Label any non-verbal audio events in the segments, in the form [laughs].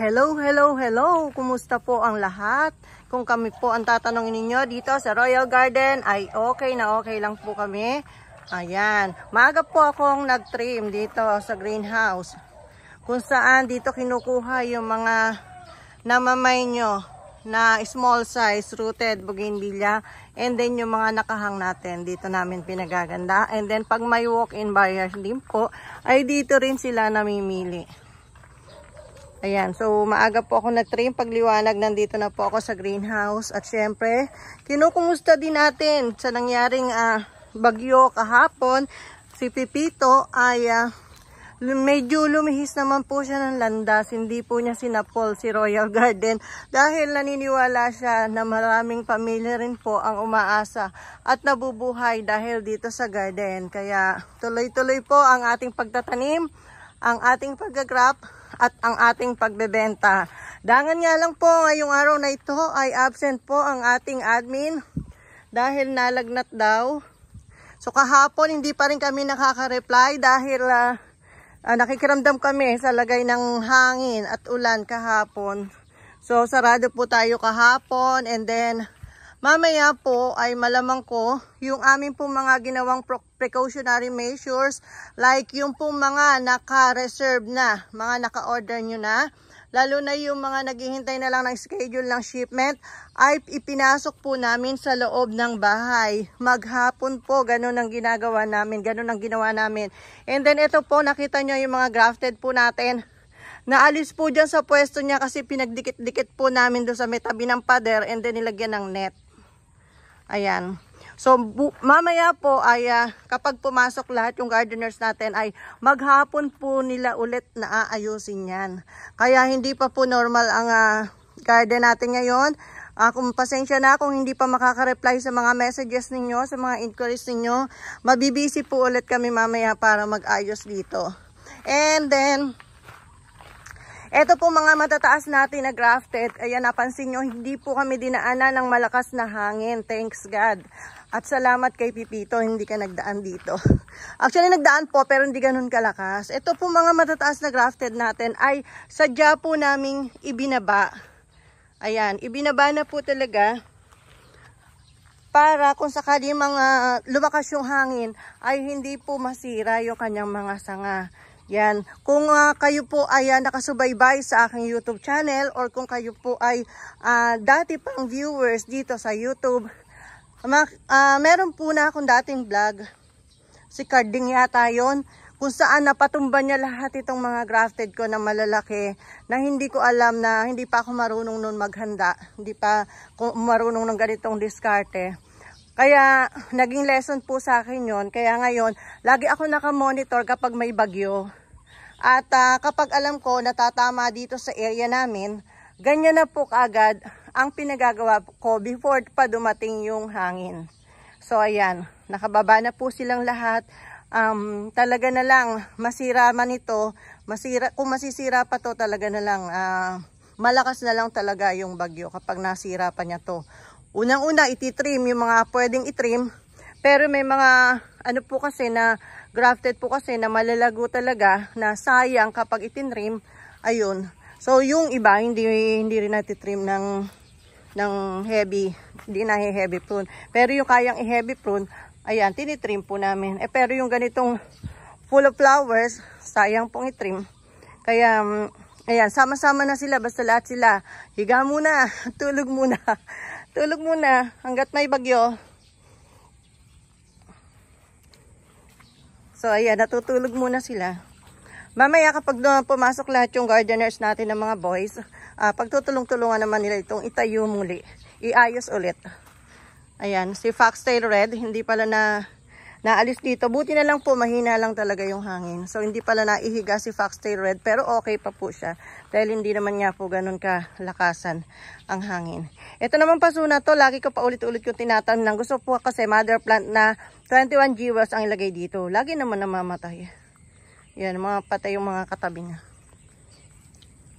Hello, hello, hello! Kumusta po ang lahat? Kung kami po ang tatanungin ninyo dito sa Royal Garden, ay okay na okay lang po kami. Ayan, maaga po akong nag-trim dito sa greenhouse. Kung saan dito kinukuha yung mga namamay nyo na small size rooted bougainvillea and then yung mga nakahang natin dito namin pinagaganda and then pag may walk-in buyers din po ay dito rin sila namimili Ayan, so maaga po ako nag-trim pagliwanag nandito na po ako sa greenhouse. At syempre kinukumusta din natin sa nangyaring uh, bagyo kahapon. Si Pipito ay uh, medyo lumihis naman po siya ng landas. Hindi po niya sinapol si Royal [laughs] Garden. Dahil naniniwala siya na maraming pamilya rin po ang umaasa at nabubuhay dahil dito sa garden. Kaya tuloy-tuloy po ang ating pagtatanim, ang ating paggagrap at ang ating pagbebenta. Dangan nga lang po ngayong araw na ito ay absent po ang ating admin dahil nalagnat daw. So kahapon hindi pa rin kami nakaka-reply dahil uh, uh, nakikiramdam kami sa lagay ng hangin at ulan kahapon. So sarado po tayo kahapon and then mamaya po ay malamang ko yung aming po mga ginawang precautionary measures like yung po mga naka-reserve na, mga naka-order nyo na lalo na yung mga naghihintay na lang ng schedule ng shipment, ay ipinasok po namin sa loob ng bahay. Maghapon po, ganun ang ginagawa namin, ganun ang ginawa namin. And then ito po, nakita nyo yung mga grafted po natin. Naalis po dyan sa pwesto niya kasi pinagdikit-dikit po namin doon sa may ng pader and then nilagyan ng net. Ayan. So, mamaya po ay uh, kapag pumasok lahat yung gardeners natin ay maghapon po nila ulit na aayusin yan. Kaya hindi pa po normal ang uh, garden natin ngayon. Uh, kung pasensya na kung hindi pa makaka-reply sa mga messages ninyo, sa mga inquiries ninyo, mabibisi po ulit kami mamaya para mag-ayos dito. And then, ito po mga matataas natin na grafted. Ayan, napansin nyo, hindi po kami dinaanan ng malakas na hangin. Thanks God. At salamat kay Pipito, hindi ka nagdaan dito. [laughs] Actually, nagdaan po, pero hindi ganun kalakas. Ito po mga matataas na grafted natin ay sadya po naming ibinaba. Ayan, ibinaba na po talaga para kung sakali mga lumakas yung hangin ay hindi po masira yung kanyang mga sanga. Yan. Kung uh, kayo po ay uh, nakasubaybay sa aking YouTube channel or kung kayo po ay uh, dati pang viewers dito sa YouTube, Uh, meron po na akong dating vlog. Si Carding yata yon kung saan napatumba niya lahat itong mga grafted ko na malalaki na hindi ko alam na hindi pa ako marunong nun maghanda. Hindi pa marunong ng ganitong diskarte. Kaya naging lesson po sa akin yon. Kaya ngayon, lagi ako nakamonitor kapag may bagyo. At uh, kapag alam ko natatama dito sa area namin, ganyan na po kaagad ang pinagagawa ko before pa dumating yung hangin. So ayan, nakababa na po silang lahat. Um, talaga na lang, masira man ito, masira, kung masisira pa to talaga na lang, uh, malakas na lang talaga yung bagyo kapag nasira pa niya to. Unang-una ititrim yung mga pwedeng itrim, pero may mga ano po kasi na grafted po kasi na malalago talaga na sayang kapag itinrim, ayun. So yung iba hindi hindi rin natitrim ng ng heavy, hindi na heavy prune. Pero yung kayang i-heavy prune, ayan, tinitrim po namin. Eh, pero yung ganitong full of flowers, sayang pong itrim. Kaya, um, ayan, sama-sama na sila, basta lahat sila. Higa muna, [laughs] tulog muna. tulog muna, hanggat may bagyo. So, ayan, natutulog muna sila. Mamaya kapag pumasok lahat yung gardeners natin ng mga boys, uh, pagtutulong-tulungan naman nila itong itayo muli. Iayos ulit. Ayan, si Foxtail Red, hindi pala na naalis dito. Buti na lang po, mahina lang talaga yung hangin. So, hindi pala naihiga si Foxtail Red, pero okay pa po siya. Dahil hindi naman niya po ganun kalakasan ang hangin. Ito naman pasuna to, lagi ko pa ulit-ulit yung tinatanong. Gusto po kasi mother plant na 21 GWs ang ilagay dito. Lagi naman namamatay. Yan, mga patay yung mga katabi niya.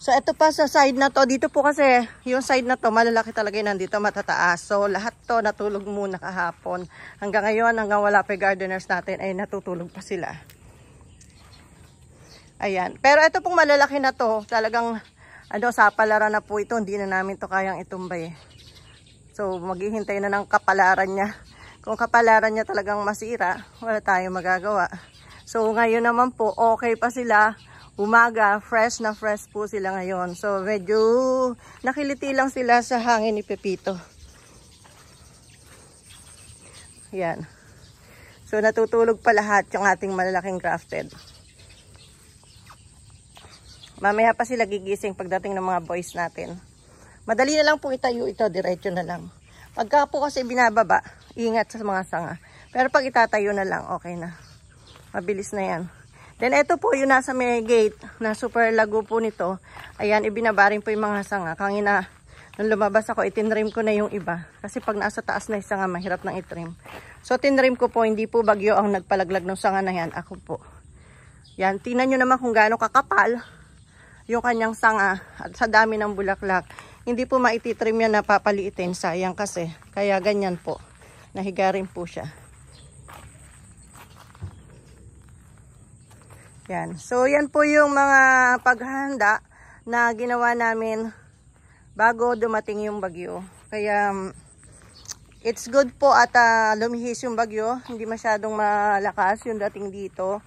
So, ito pa sa side na to. Dito po kasi, yung side na to, malalaki talaga yung nandito, matataas. So, lahat to natulog muna kahapon. Hanggang ngayon, hanggang wala pa gardeners natin, ay natutulog pa sila. Ayan. Pero ito pong malalaki na to, talagang ano, sapalaran na po ito. Hindi na namin to kayang itumbay. So, maghihintay na ng kapalaran niya. Kung kapalaran niya talagang masira, wala tayong magagawa. So, ngayon naman po, okay pa sila. Umaga, fresh na fresh po sila ngayon. So, medyo nakiliti lang sila sa hangin ni Pepito. Yan. So, natutulog pa lahat yung ating malalaking grafted. Mamaya pa sila gigising pagdating ng mga boys natin. Madali na lang po itayo ito, diretso na lang. Pagka po kasi binababa, ingat sa mga sanga. Pero pag itatayo na lang, okay na. Mabilis na yan. Then ito po yung nasa may gate na super lago po nito. Ayan, ibinabarin po yung mga sanga. Kangina, nung lumabas ako, itinrim ko na yung iba. Kasi pag nasa taas na yung sanga, mahirap nang itrim. So tinrim ko po, hindi po bagyo ang nagpalaglag ng sanga na yan. Ako po. Yan, tingnan nyo naman kung gaano kakapal yung kanyang sanga at sa dami ng bulaklak. Hindi po maititrim yan na papaliitin. Sayang kasi. Kaya ganyan po. Nahiga rin po siya. Yan. So, yan po yung mga paghahanda na ginawa namin bago dumating yung bagyo. Kaya, it's good po at uh, lumihis yung bagyo. Hindi masyadong malakas yung dating dito.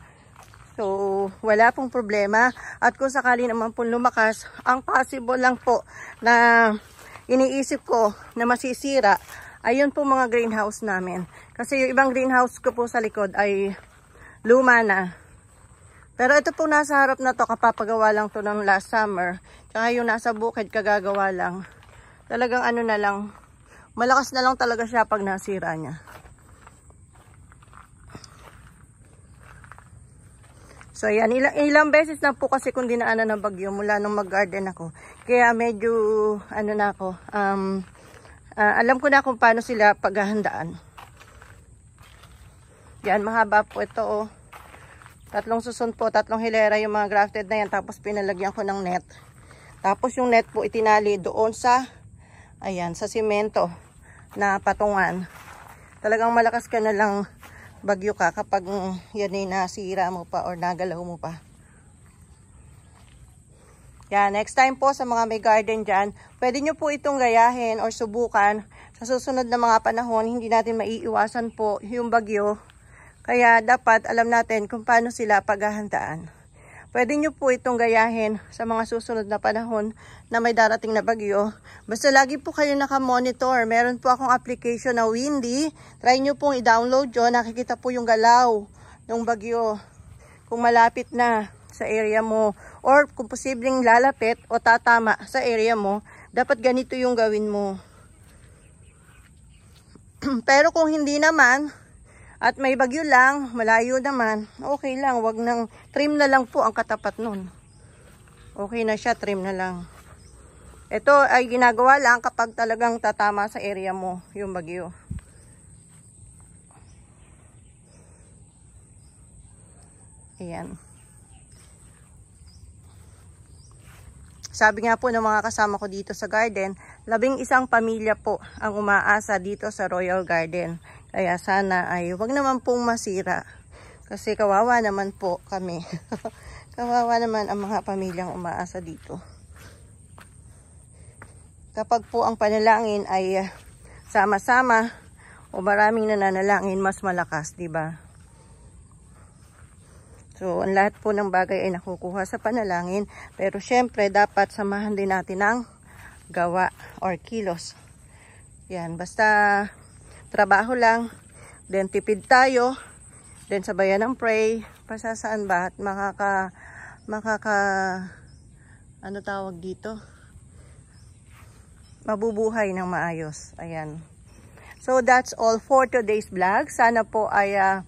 So, wala pong problema. At kung sakali naman po lumakas, ang possible lang po na iniisip ko na masisira, ayun po mga greenhouse namin. Kasi yung ibang greenhouse ko po sa likod ay luma na. Pero ito po nasa harap na to, kapapagawa lang to ng last summer. Tsaka yung nasa bukid, kagagawa lang. Talagang ano na lang, malakas na lang talaga siya pag nasira niya. So yan, ilang, ilang beses na po kasi kung dinaanan ng bagyo mula nung mag-garden ako. Kaya medyo, ano na ako, um, uh, alam ko na kung paano sila paghahandaan. Yan, mahaba po ito oh. Tatlong susun po, tatlong hilera yung mga grafted na yan. Tapos pinalagyan ko ng net. Tapos yung net po itinali doon sa, ayan, sa simento na patungan. Talagang malakas ka na lang bagyo ka kapag yan ay nasira mo pa or nagalaw mo pa. Yan, next time po sa mga may garden dyan, pwede nyo po itong gayahin or subukan. Sa susunod na mga panahon, hindi natin maiiwasan po yung bagyo kaya dapat alam natin kung paano sila paghahandaan. Pwede nyo po itong gayahin sa mga susunod na panahon na may darating na bagyo. Basta lagi po kayo nakamonitor. Meron po akong application na Windy. Try nyo pong i-download yun. Nakikita po yung galaw ng bagyo. Kung malapit na sa area mo or kung posibleng lalapit o tatama sa area mo, dapat ganito yung gawin mo. [clears throat] Pero kung hindi naman, at may bagyo lang, malayo naman, okay lang. Wag nang, trim na lang po ang katapat nun. Okay na siya, trim na lang. Ito ay ginagawa lang kapag talagang tatama sa area mo yung bagyo. Ayan. Sabi nga po ng mga kasama ko dito sa garden, labing isang pamilya po ang umaasa dito sa Royal Garden. Kaya sana ay wag naman pong masira. Kasi kawawa naman po kami. [laughs] kawawa naman ang mga pamilyang umaasa dito. Kapag po ang panalangin ay sama-sama o maraming nananalangin, mas malakas, di ba? So, ang lahat po ng bagay ay nakukuha sa panalangin. Pero syempre, dapat samahan din natin ang gawa or kilos. Yan, basta trabaho lang, then tipid tayo, then sabayan ng pray, pasasaan ba at makaka, makaka, ano tawag dito? Mabubuhay ng maayos. Ayan. So that's all for today's vlog. Sana po ay uh,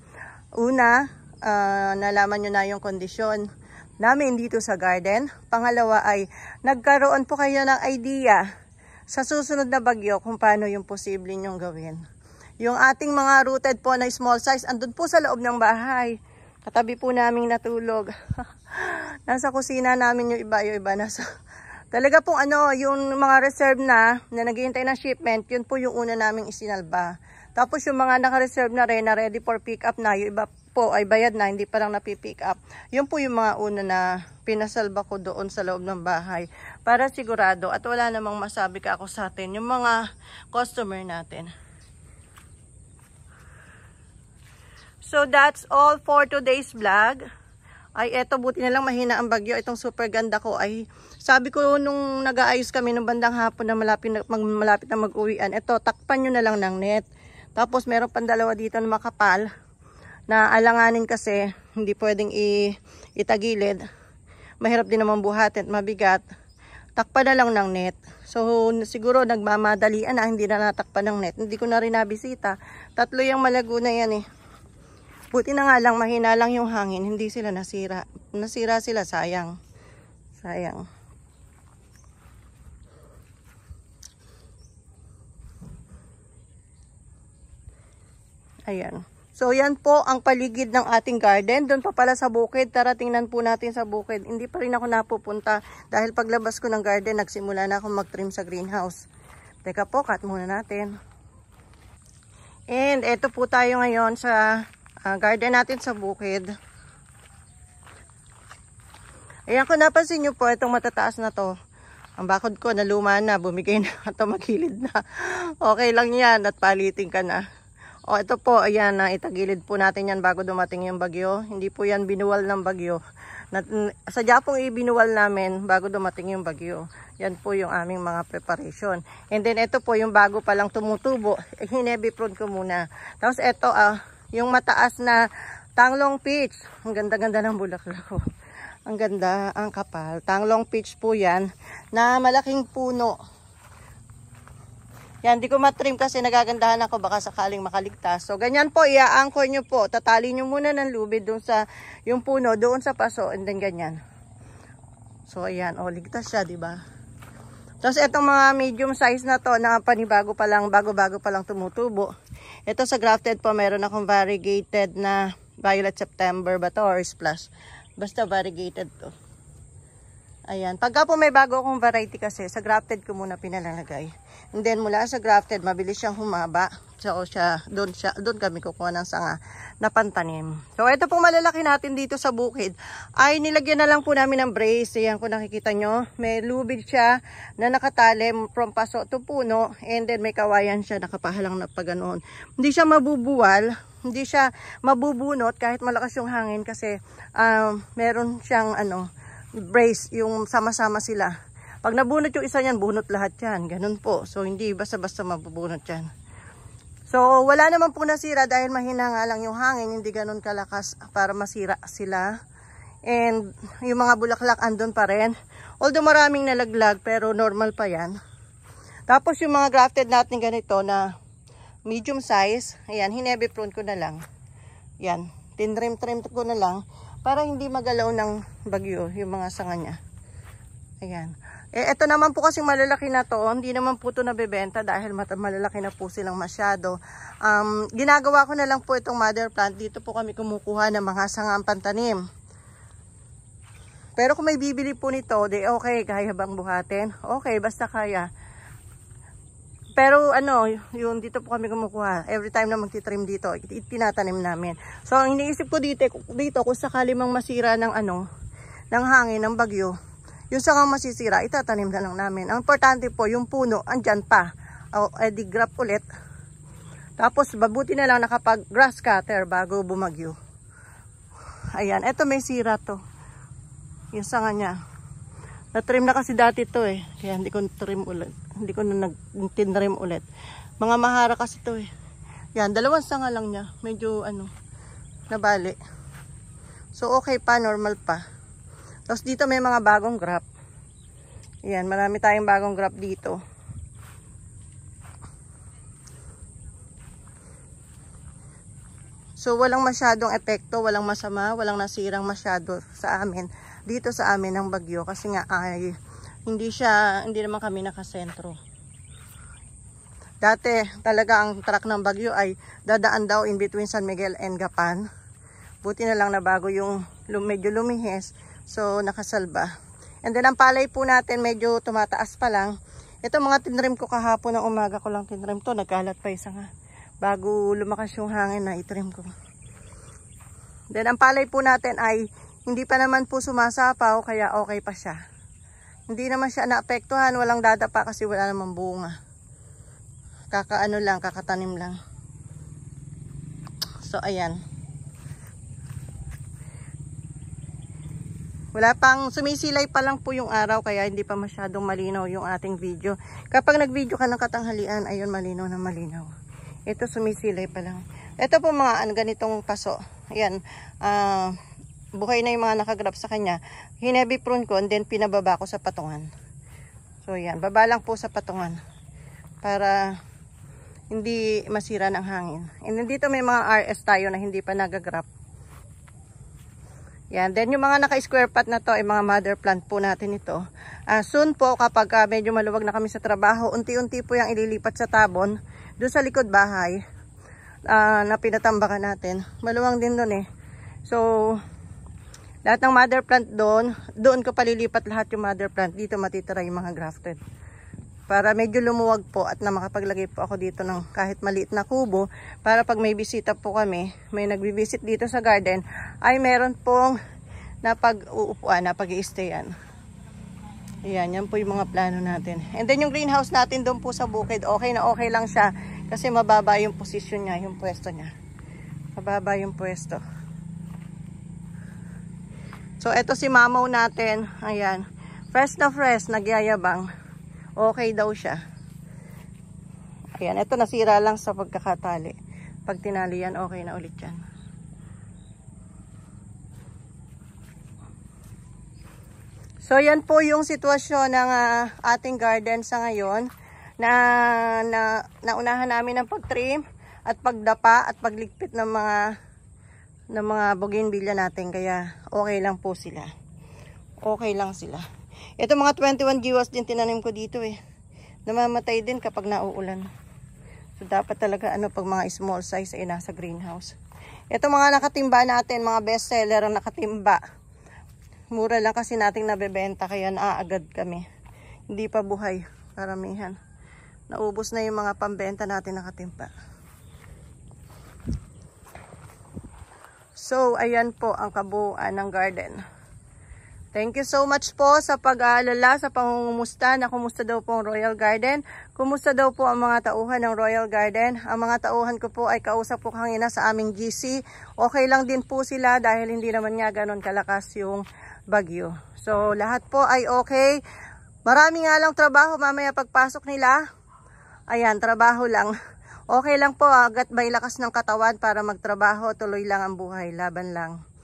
una, uh, nalaman nyo na yung kondisyon namin dito sa garden. Pangalawa ay nagkaroon po kayo ng idea sa susunod na bagyo kung paano yung posible nyong gawin. Yung ating mga rooted po na small size, andun po sa loob ng bahay. Katabi po naming natulog. [laughs] nasa kusina namin yung iba, yung iba nasa... Talaga pong ano, yung mga reserve na, na naghihintay ng shipment, yun po yung una naming isinalba. Tapos yung mga naka-reserve na rin, na ready for pick up na, yung iba po ay bayad na, hindi pa lang napipick up. Yun po yung mga una na pinasalba ko doon sa loob ng bahay para sigurado at wala namang masabi ka ako sa atin yung mga customer natin. So that's all for today's vlog. Ay eto buti na lang mahina ang bagyo. Itong super ganda ko ay sabi ko nung nag-aayos kami ng bandang hapon na malapit na, mag, malapit na mag-uwian. Ito takpan nyo na lang ng net. Tapos meron pang dalawa dito na makapal na alanganin kasi hindi pwedeng i itagilid. Mahirap din naman buhatin at mabigat. Takpan na lang ng net. So siguro nagmamadalian na hindi na natakpan ng net. Hindi ko na rin nabisita. Tatlo yung malago na yan eh. Buti na nga lang, mahina lang yung hangin. Hindi sila nasira. Nasira sila, sayang. Sayang. Ayan. So, yan po ang paligid ng ating garden. Doon pa pala sa bukid. Tara, tingnan po natin sa bukid. Hindi pa rin ako napupunta. Dahil paglabas ko ng garden, nagsimula na ako mag-trim sa greenhouse. Teka po, cut muna natin. And, eto po tayo ngayon sa uh, garden natin sa bukid. Ayan, kung napansin nyo po, itong matataas na to, ang bakod ko, naluma na, bumigay [laughs] na, at magilid na. Okay lang yan, at paliting ka na. O, ito po, ayan, na itagilid po natin yan bago dumating yung bagyo. Hindi po yan binuwal ng bagyo. Nat, sadya pong ibinuwal namin bago dumating yung bagyo. Yan po yung aming mga preparation. And then, ito po, yung bago palang tumutubo, eh, hinebi ko muna. Tapos, ito, ah, yung mataas na tanglong peach. Ang ganda-ganda ng bulaklak ko. Ang ganda, ang kapal. Tanglong peach po yan na malaking puno. Yan, di ko matrim kasi nagagandahan ako baka sakaling makaligtas. So, ganyan po, ia-anchor nyo po. Tatali nyo muna ng lubid doon sa, yung puno, doon sa paso, and then ganyan. So, ayan, o, oh, ligtas siya, di ba? Tapos, itong mga medium size na to, na panibago pa lang, bago-bago pa lang tumutubo. Ito sa grafted po, meron akong variegated na Violet September ba to or splash. Basta variegated to. Ayan. Pagka po may bago akong variety kasi, sa grafted ko muna pinalalagay. And then mula sa grafted, mabilis siyang humaba. So siya, doon, siya, doon kami kukuha ng sanga na pantanim. So ito pong malalaki natin dito sa bukid, ay nilagyan na lang po namin ng brace. Ayan kung nakikita nyo, may lubid siya na nakatali from paso to puno. And then may kawayan siya nakapahalang na paganoon. Hindi siya mabubuwal, hindi siya mabubunot kahit malakas yung hangin kasi um, meron siyang ano, brace, yung sama-sama sila. Pag nabunot yung isa niyan, bunot lahat yan. Ganun po. So, hindi basta-basta mabubunot yan. So, wala naman po nasira dahil mahina nga lang yung hangin. Hindi ganun kalakas para masira sila. And yung mga bulaklak andun pa rin. Although maraming nalaglag, pero normal pa yan. Tapos yung mga grafted natin ganito na medium size. Ayan, hinebi prune ko na lang. Yan, tinrim-trim ko na lang para hindi magalaw ng bagyo yung mga sanga niya. Ayan. Eh, ito naman po kasi malalaki na to. Hindi naman po ito nabebenta dahil malalaki na po silang masyado. Um, ginagawa ko na lang po itong mother plant. Dito po kami kumukuha ng mga sangang pantanim. Pero kung may bibili po nito, di okay, kaya bang buhatin? Okay, basta kaya. Pero ano, yung dito po kami kumukuha. Every time na magtitrim dito, tinatanim namin. So, ang iniisip ko dito, dito kung sakali mang masira ng ano, ng hangin, ng bagyo, yung sangang masisira, itatanim na lang namin. Ang importante po, yung puno, andyan pa. O, edi grab ulit. Tapos, babuti na lang nakapag grass cutter bago bumagyo. Ayan, eto may sira to. Yung sanga niya. Na-trim na kasi dati to eh. Kaya hindi ko trim ulit. Hindi ko na nag-tinrim ulit. Mga mahara kasi to eh. Yan, dalawang sanga lang niya. Medyo ano, nabali. So okay pa, normal pa. Tapos dito may mga bagong grap. Yan, marami tayong bagong grap dito. So walang masyadong epekto, walang masama, walang nasirang masyado sa amin. Dito sa amin ng bagyo kasi nga ay hindi siya, hindi naman kami nakasentro. Dati talaga ang track ng Bagyo ay dadaan daw in between San Miguel and Gapan. Buti na lang na bago yung medyo lumihes. So nakasalba. And then ang palay po natin medyo tumataas pa lang. Ito mga tinrim ko kahapon ng umaga ko lang tinrim to. Nagkalat pa isa nga. Bago lumakas yung hangin na itrim ko. Then ang palay po natin ay hindi pa naman po sumasapaw kaya okay pa siya. Hindi naman siya naapektuhan, walang dadapa kasi wala namang bunga. Kakaano lang, kakatanim lang. So ayan. Wala pang sumisilay pa lang po yung araw kaya hindi pa masyadong malinaw yung ating video. Kapag nag-video ka ng katanghalian, ayun malinaw na malinaw. Ito sumisilay pa lang. Ito po mga ano, ganitong paso. Ayan. Uh, buhay na yung mga nakagrab sa kanya. Hineavy prune ko and then pinababa ko sa patungan. So yan, baba lang po sa patungan. Para hindi masira ng hangin. And dito may mga RS tayo na hindi pa nagagrap. Yan. Then yung mga naka-square pot na to ay mga mother plant po natin ito. Uh, soon po kapag uh, medyo maluwag na kami sa trabaho, unti-unti po yung ililipat sa tabon doon sa likod bahay uh, na pinatambakan natin. Maluwang din doon eh. So, lahat ng mother plant doon, doon ko palilipat lahat yung mother plant. Dito matitira yung mga grafted. Para medyo lumuwag po at na makapaglagay po ako dito ng kahit maliit na kubo. Para pag may bisita po kami, may nagbibisit dito sa garden, ay meron pong napag-uupuan, napag-i-stayan. Ayan, yan po yung mga plano natin. And then yung greenhouse natin doon po sa bukid, okay na okay lang siya. Kasi mababa yung position niya, yung pwesto niya. Mababa yung pwesto. So, ito si mamaw natin. Ayan. Fresh na fresh, nagyayabang. Okay daw siya. Ayan, ito nasira lang sa pagkakatali. Pag tinali yan, okay na ulit yan. So, yan po yung sitwasyon ng uh, ating garden sa ngayon. Na, na naunahan namin ng pag-trim at pagdapa at pagligpit ng mga ng mga bougainvillea natin kaya okay lang po sila okay lang sila ito mga 21 giwas din tinanim ko dito eh. Namamatay din kapag nauulan. So dapat talaga ano pag mga small size ay nasa greenhouse. Ito mga nakatimba natin mga best seller ang nakatimba. Mura lang kasi nating nabebenta kaya naaagad kami. Hindi pa buhay karamihan. Naubos na yung mga pambenta natin nakatimba. So, ayan po ang kabuuan ng garden. Thank you so much po sa pag-aalala, sa pangungumusta na kumusta daw po ang Royal Garden. Kumusta daw po ang mga tauhan ng Royal Garden. Ang mga tauhan ko po ay kausap po kanina sa aming GC. Okay lang din po sila dahil hindi naman niya ganon kalakas yung bagyo. So lahat po ay okay. Marami nga lang trabaho mamaya pagpasok nila. Ayan, trabaho lang. Okay lang po agad may lakas ng katawan para magtrabaho. Tuloy lang ang buhay. Laban lang.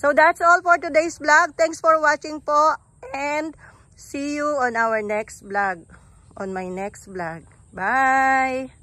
So that's all for today's vlog. Thanks for watching po. And see you on our next vlog. On my next vlog. Bye!